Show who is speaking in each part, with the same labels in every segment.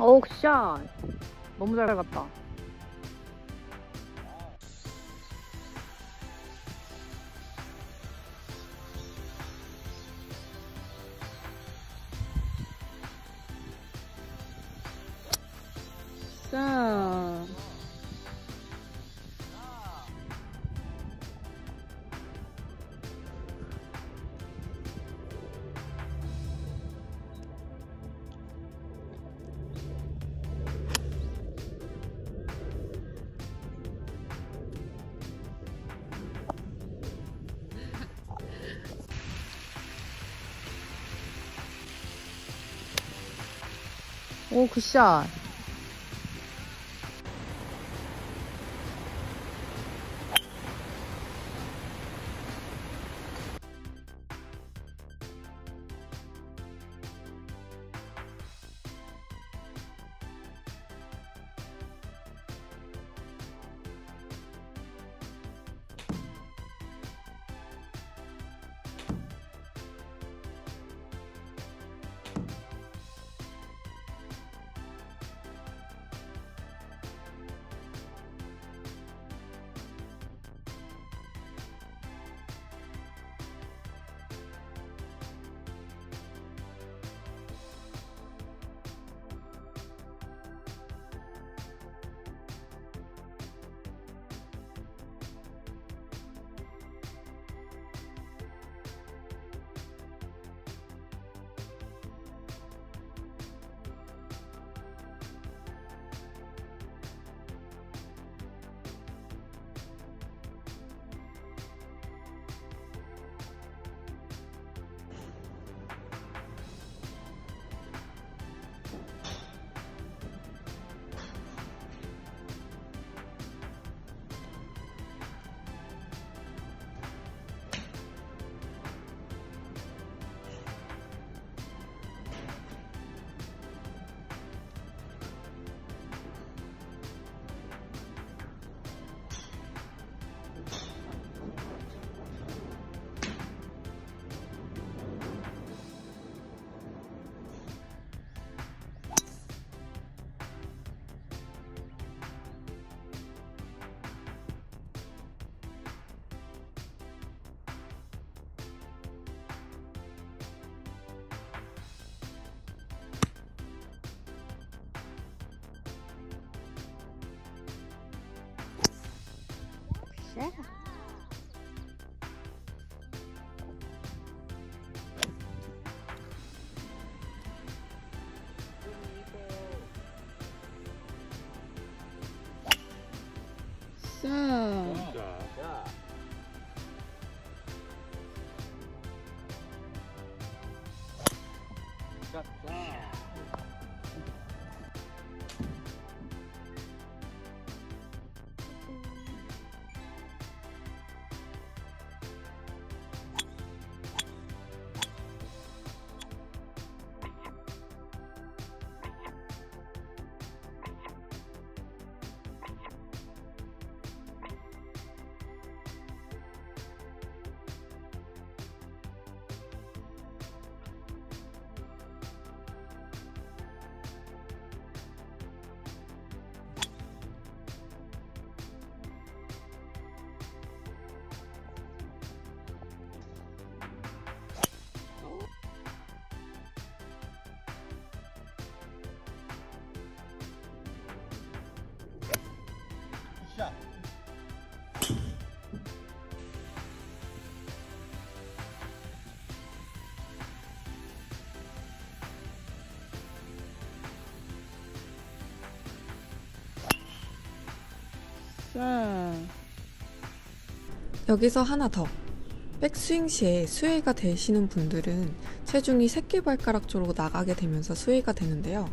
Speaker 1: 오, 굿샷. 너무 잘 갔다. 자. 오, 굿샷. 굿 자.
Speaker 2: 여기서 하나 더. 백스윙 시에 수혜가 되시는 분들은 체중이 새끼발가락 쪽으로 나가게 되면서 수혜가 되는데요.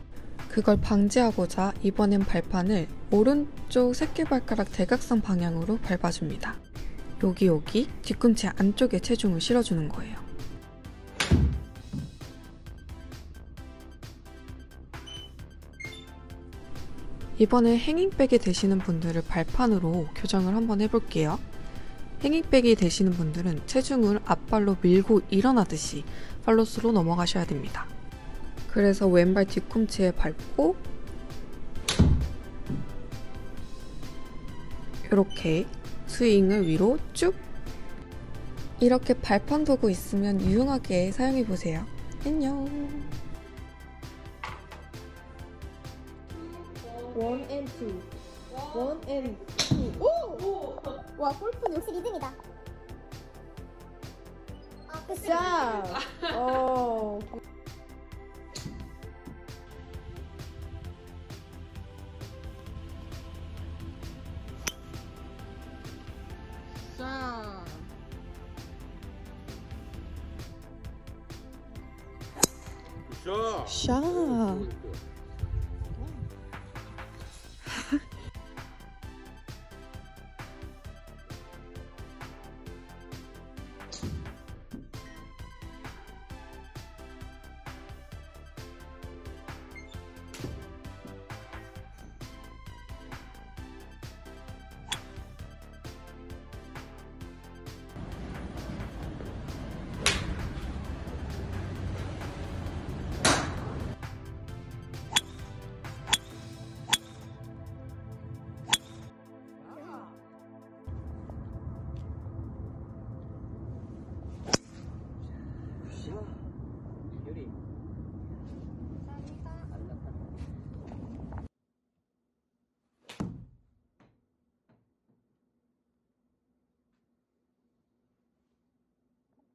Speaker 2: 그걸 방지하고자 이번엔 발판을 오른쪽 새끼발가락 대각선 방향으로 밟아줍니다. 여기 여기 뒤꿈치 안쪽에 체중을 실어주는 거예요. 이번에 행잉백이 되시는 분들을 발판으로 교정을 한번 해볼게요. 행잉백이 되시는 분들은 체중을 앞발로 밀고 일어나듯이 팔로스로 넘어가셔야 됩니다. 그래서 왼발 뒤꿈치에 밟고 이렇게 스윙을 위로 쭉 이렇게 발판 도구 있으면 유용하게 사용해보세요. 안녕
Speaker 3: 원 앤 투. 원 앤 투. 오! 와, 골프는 역시 리듬이다. 자. 어.
Speaker 1: 자.
Speaker 4: 굿샷.
Speaker 2: 샷.